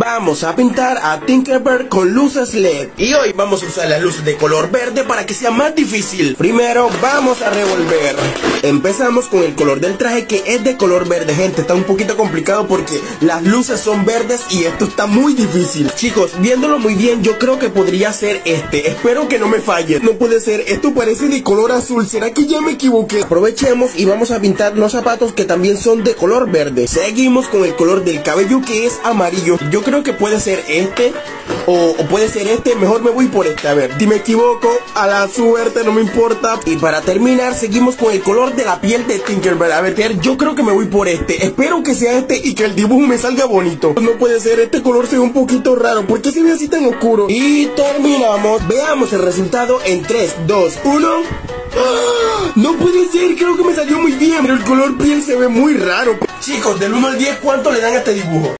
Vamos a pintar a Tinkerbell con luces LED. Y hoy vamos a usar las luces de color verde para que sea más difícil. Primero vamos a revolver. Empezamos con el color del traje que es de color verde, gente. Está un poquito complicado porque las luces son verdes y esto está muy difícil. Chicos, viéndolo muy bien, yo creo que podría ser este. Espero que no me falle. No puede ser. Esto parece de color azul. ¿Será que ya me equivoqué? Aprovechemos y vamos a pintar los zapatos que también son de color verde. Seguimos con el color del cabello que es amarillo. Yo creo que puede ser este o, puede ser este. Mejor me voy por este. A ver, si me equivoco, a la suerte no me importa. Y para terminar, seguimos con el color de la piel de Tinkerbell. A ver, yo creo que me voy por este. Espero que sea este y que el dibujo me salga bonito. No puede ser, este color se ve un poquito raro. ¿Por qué se ve así tan oscuro? Y terminamos. Veamos el resultado en 3, 2, 1. No puede ser, creo que me salió muy bien, pero el color piel se ve muy raro. Chicos, del 1 al 10, ¿cuánto le dan a este dibujo?